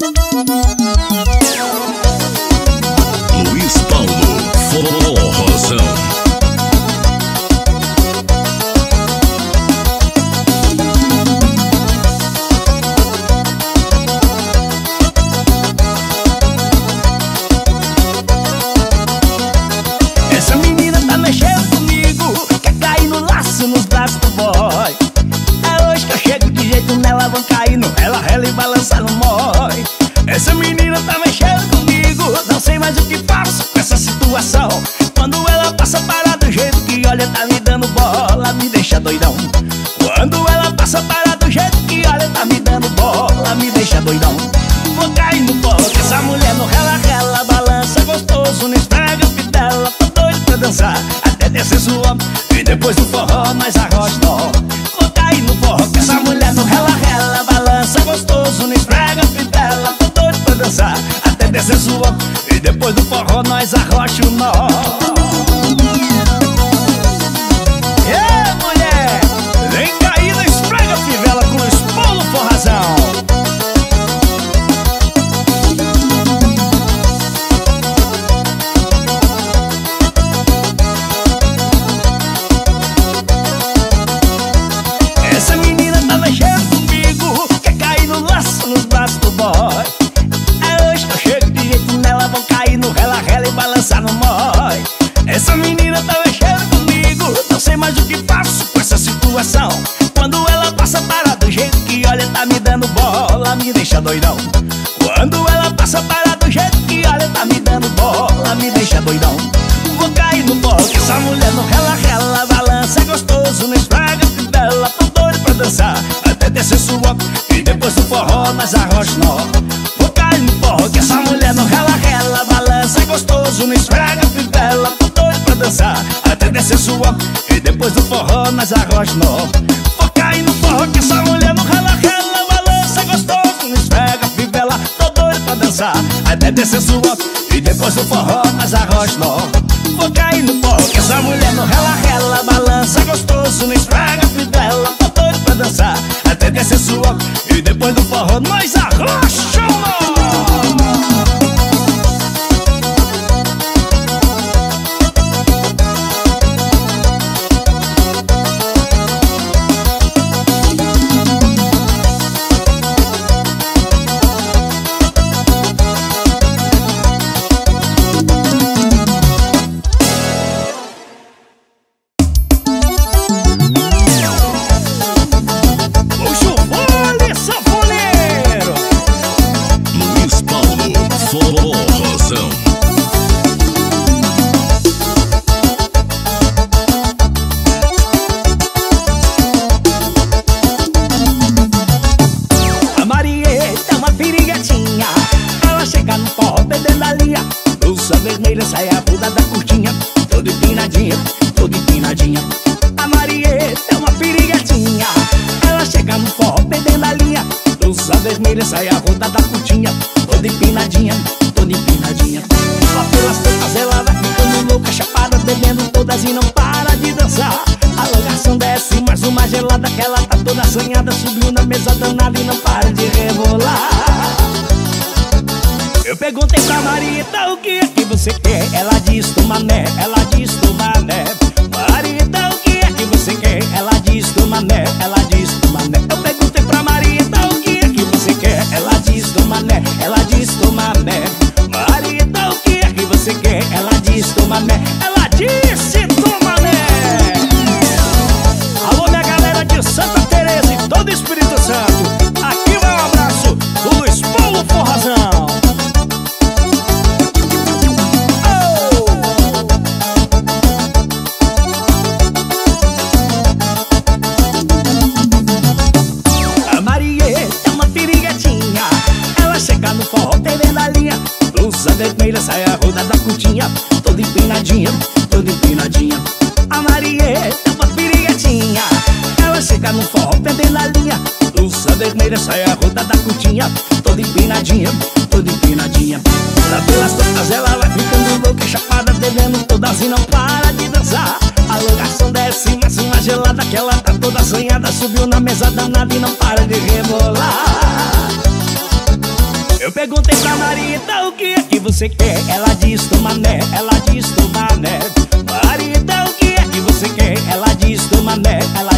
subiu você quer? Ela diz toma né, ela diz toma né Marido, então, o que é que você quer? Ela diz toma né, ela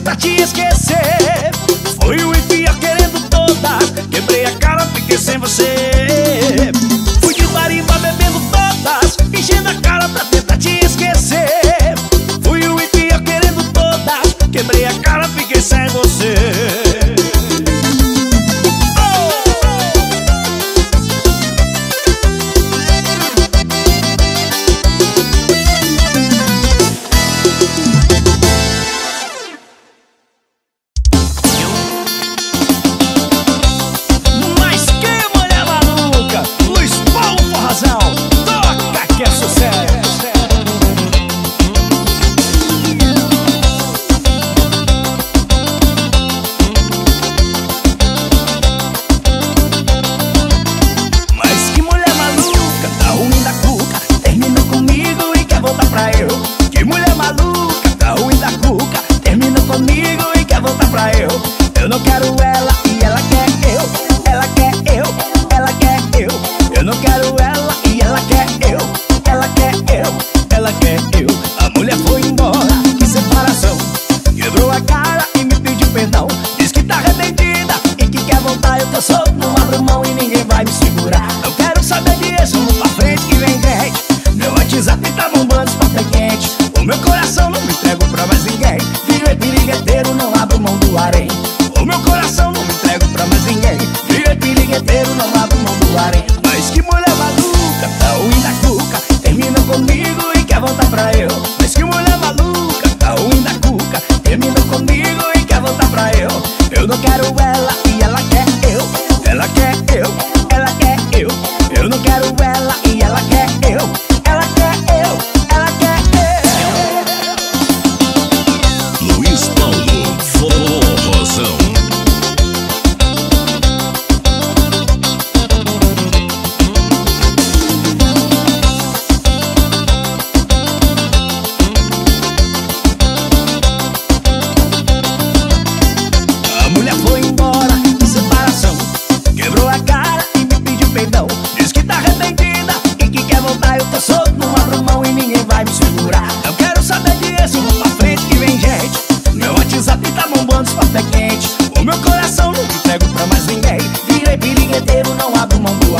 pra tentar te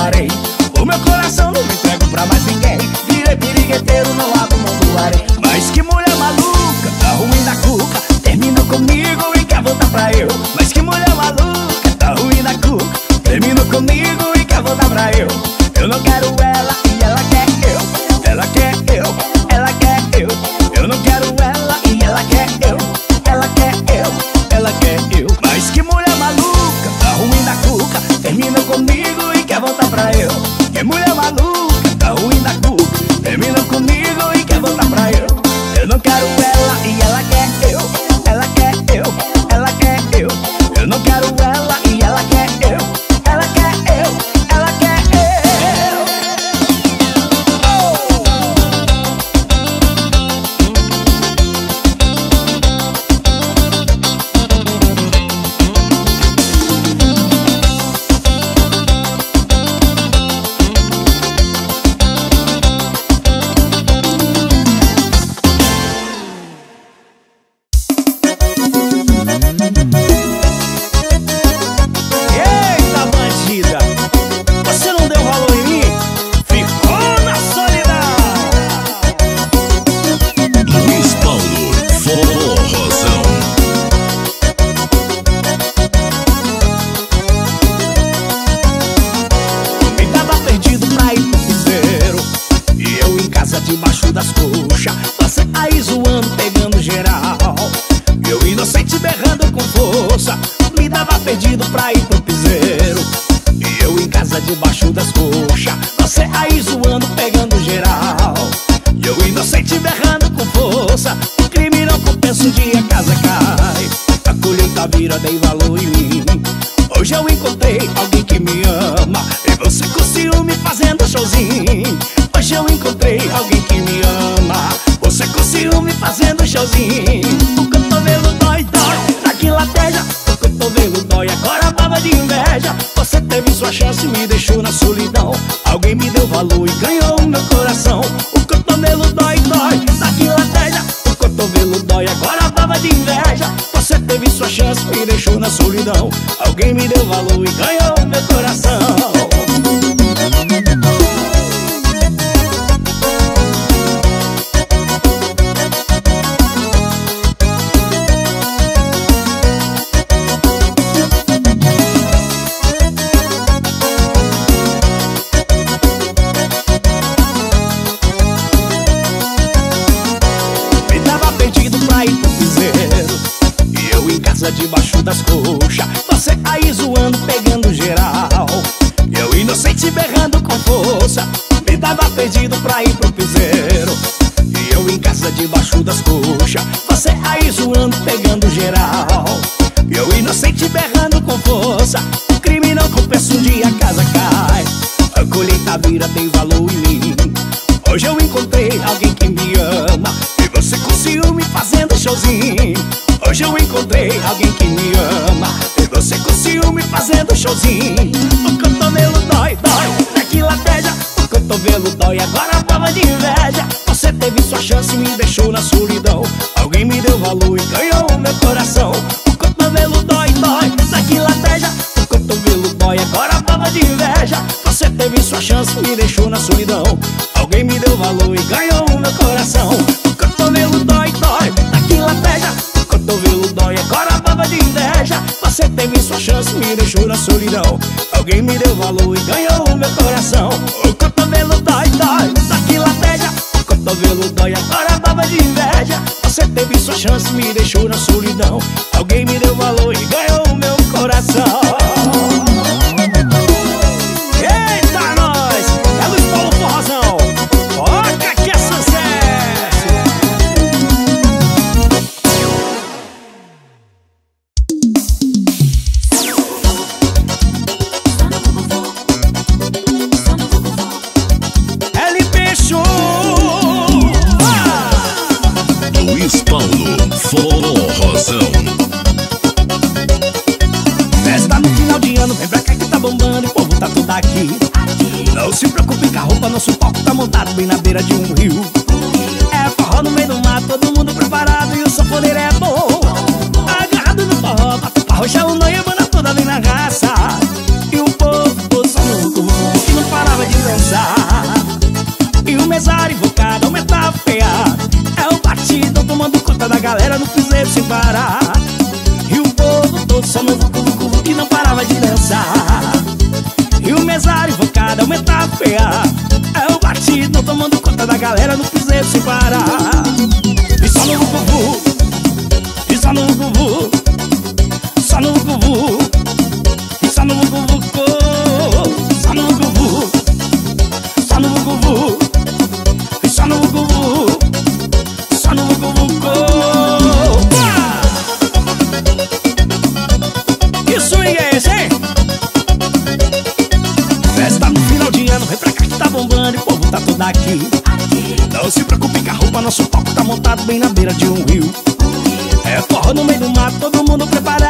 areia O meu coração me deixou na solidão. Alguém me deu valor e ganhou o meu coração. O cotovelo dói, dói, daqui lateja O cotovelo dói, agora é baba de inveja. Você teve sua chance, me deixou na solidão. Alguém me deu valor e ganhou o meu coração. Só meu vucu, vucu, vucu que não parava de dançar. E o mesário focado aumentava feia É o batido, tomando conta da galera Não quis se parar. E só no vucu, vucu E só no vucu, vucu Só no vucu, vucu E só no vucu, vucu Só no vucu, vucu Só no vucu, vucu. tá aqui. aqui. Não se preocupe com a roupa, nosso palco tá montado bem na beira de um rio. Um rio. É forró no meio do mato, todo mundo preparado.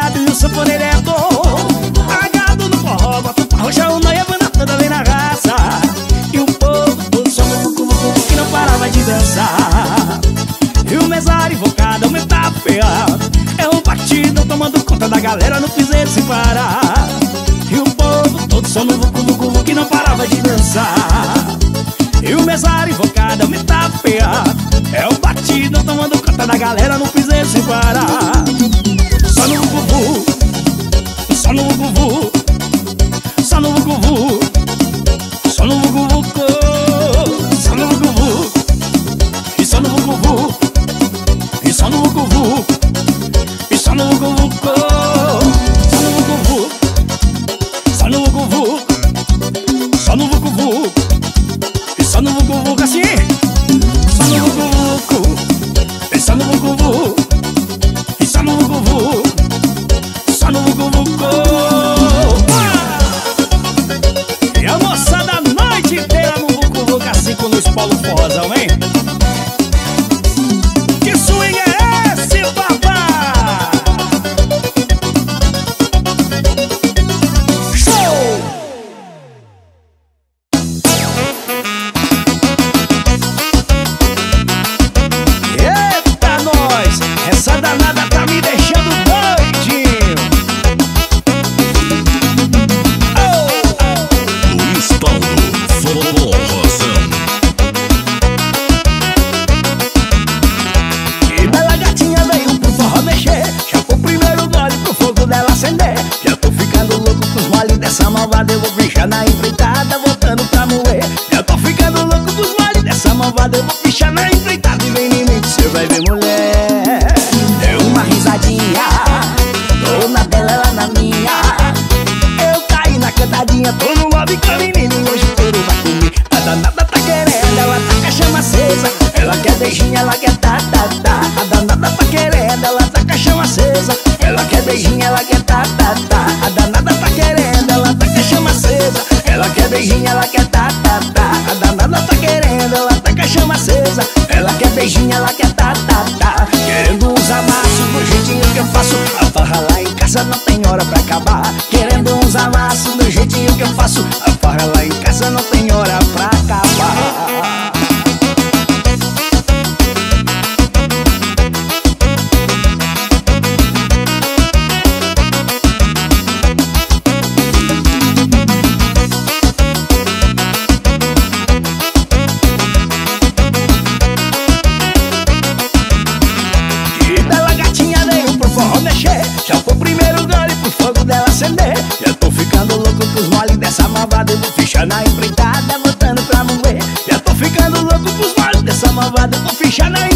no vucu Só no vucu Na enfeitada, voltando pra moer. Eu tô ficando louco dos males dessa malvada. Eu vou fichar na empreitada e vem em mim vai ver mulher. Deu uma risadinha, tô na dela, ela na minha. Eu caí na cantadinha, tô no lobby com a menina E hoje o couro vai comer, a danada tá querendo Ela tá com a chama acesa, ela quer beijinho, ela quer tá, tá, tá. A danada tá querendo, ela tá com a chama acesa. Ela quer beijinho, ela quer Shanaí.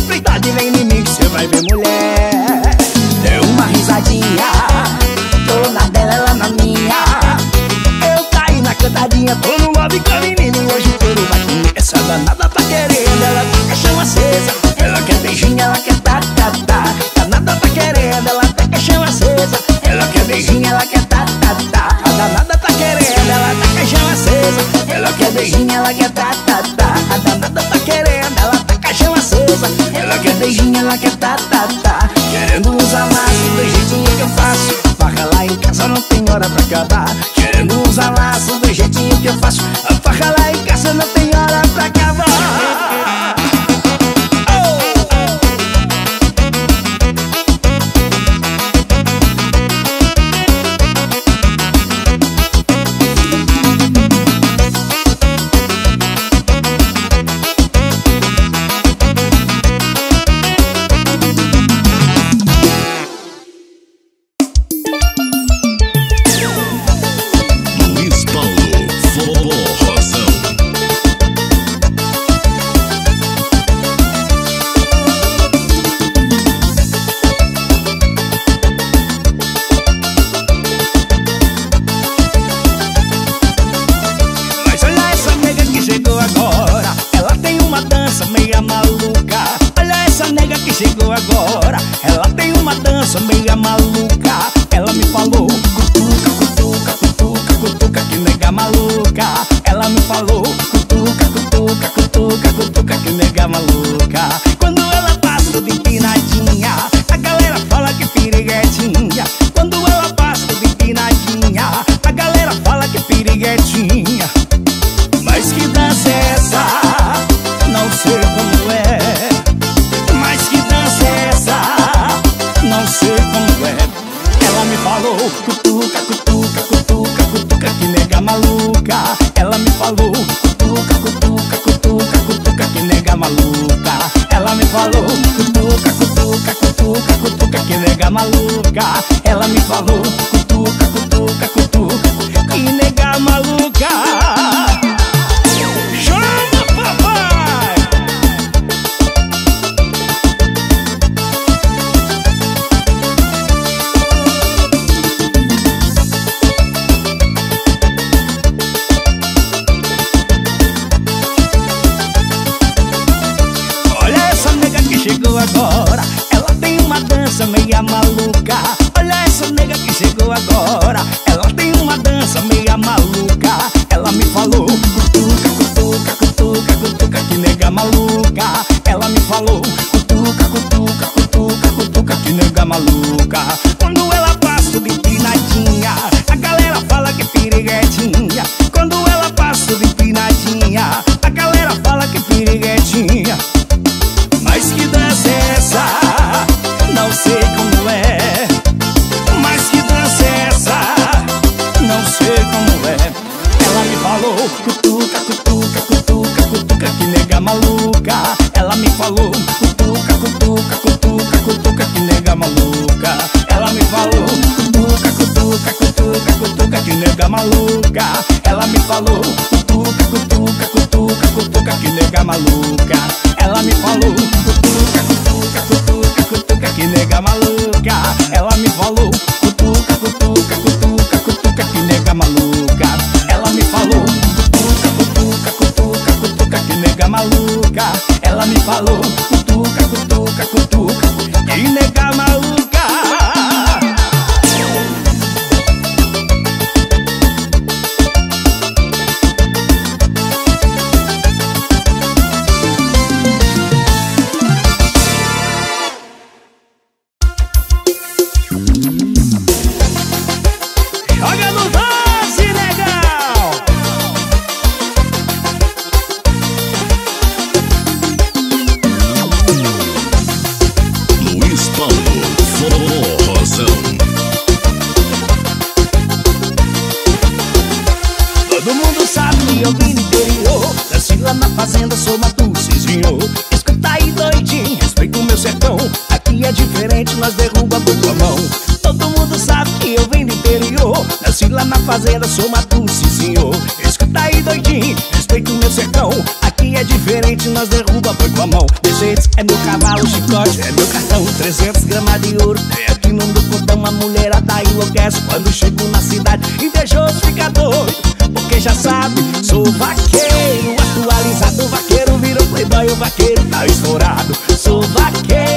meia maluca. Olha essa nega que chegou agora. Ela tem uma dança meia maluca. Ela me falou Cutuca, cutuca, cutuca, cutuca Que nega maluca. Ela me falou Cutuca, cutuca, cutuca, cutuca Que nega maluca. falou Cutuca, cutuca, cutuca, cutuca que nega maluca. Ela me falou Cutuca, cutuca, cutuca, cutuca que nega maluca. Ela me falou verdade. Invejoso fica doido, porque já sabe Sou vaqueiro, atualizado. Vaqueiro virou playboy, o vaqueiro tá estourado. Sou vaqueiro.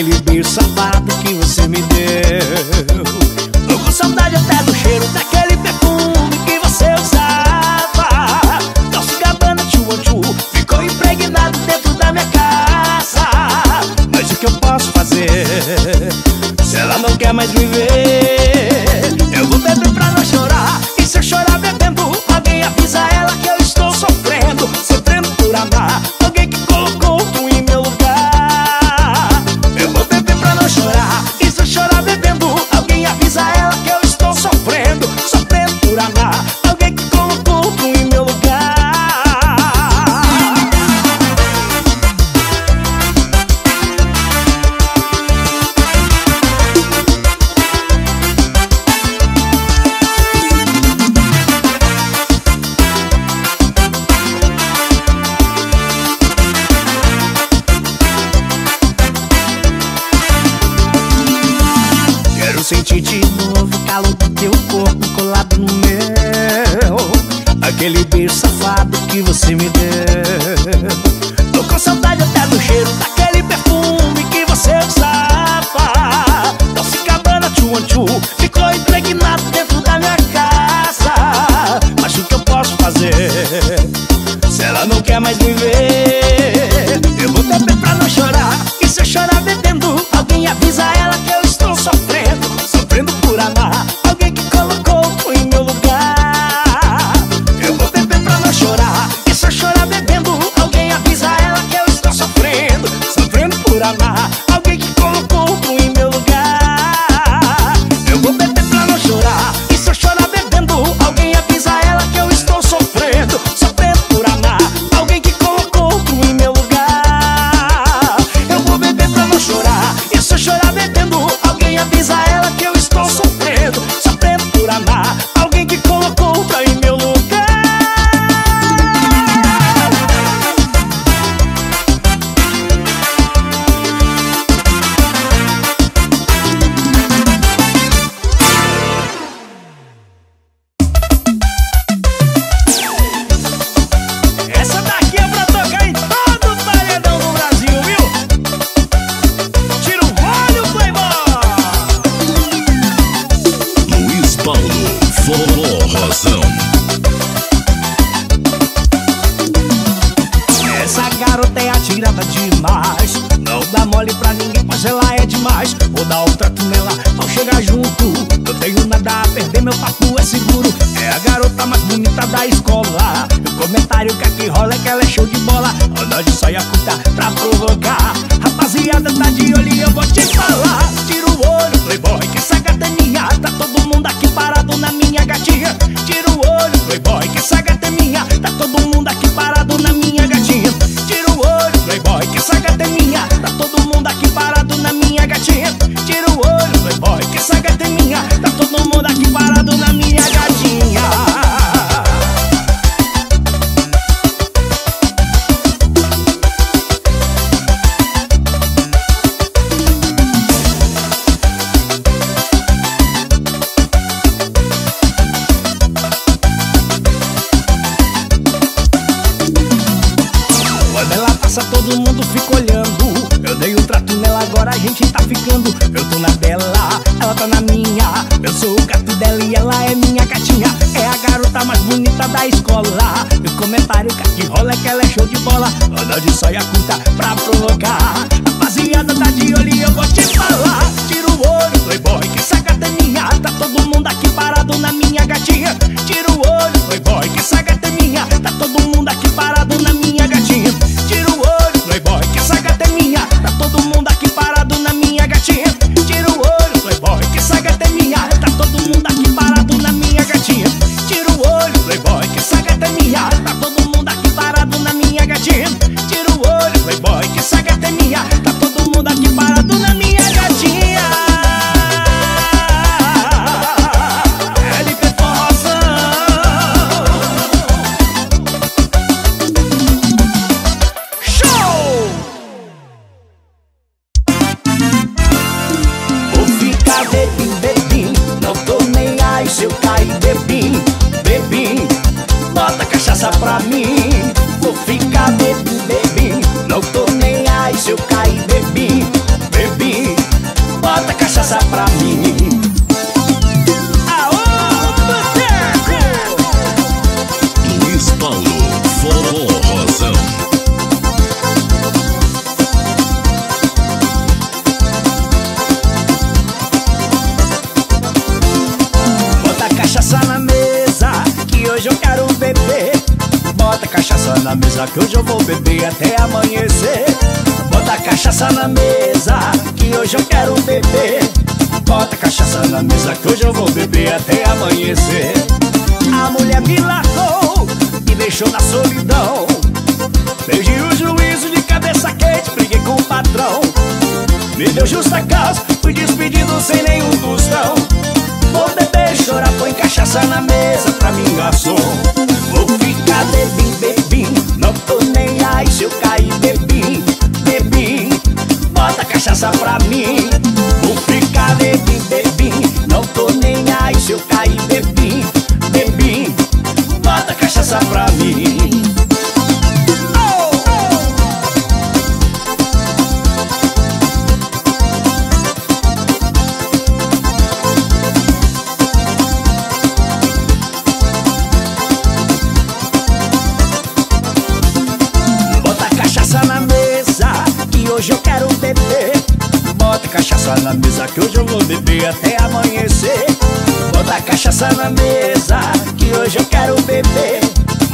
Aquele beijo safado que você me deu. Tô com saudade até do cheiro daquele da trato nela Mal chega junto, eu tenho nada a perder, meu papo é seguro. É a garota mais bonita da escola. O comentário que aqui rola é que ela é show de bola. Olha de saia curta pra provocar. bonita da escola. Meu comentário que rola é que ela é show de bola. Anda de saia curta pra provocar. Que hoje eu vou beber até amanhecer? Bota cachaça na mesa Que hoje eu quero beber. Bota cachaça na mesa Que hoje eu vou beber até amanhecer. A mulher me largou e deixou na solidão. Perdi o juízo de cabeça quente Briguei com o patrão. Me deu justa causa Fui despedido sem nenhum tostão. Vou beber, chorar, põe cachaça na mesa pra mim, garçom. Vou ficar bebim, bebim. Não tô nem aí se eu cair, bebi, bebi Bota cachaça pra mim. Vou ficar bebi, bebi Não tô nem aí se eu cair, bebi, bebi Bota cachaça pra mim cachaça na mesa que hoje eu vou beber até amanhecer. Bota cachaça na mesa que hoje eu quero beber.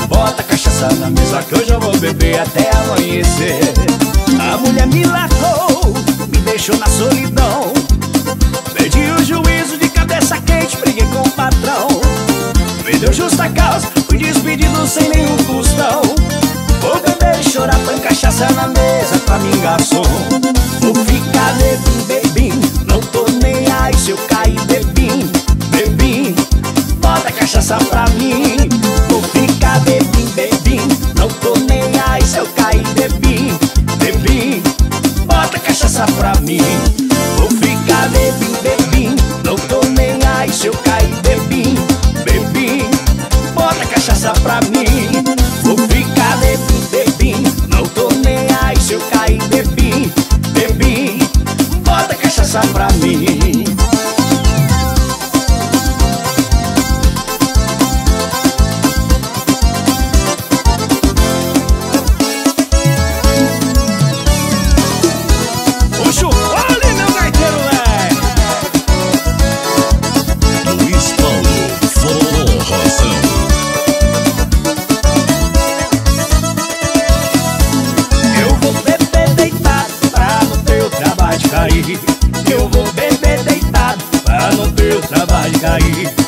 Bota cachaça na mesa que hoje eu vou beber até amanhecer. A mulher me largou, me deixou na solidão. Perdi o juízo de cabeça quente, briguei com o patrão. Me deu justa causa, fui despedido sem nenhum tostão chorar põe cachaça na mesa pra mim, garçom. Vou ficar bebim, bebim Não tô nem aí se eu cair bebim, bebim Bota cachaça pra mim. Vou ficar bebim, bebim Não tô nem aí se eu cair bebim, bebim Bota cachaça pra mim. Vou ficar bebim, bebim Não tô nem aí se eu cair bebim, bebim Bota cachaça pra mim. pra mim. cair.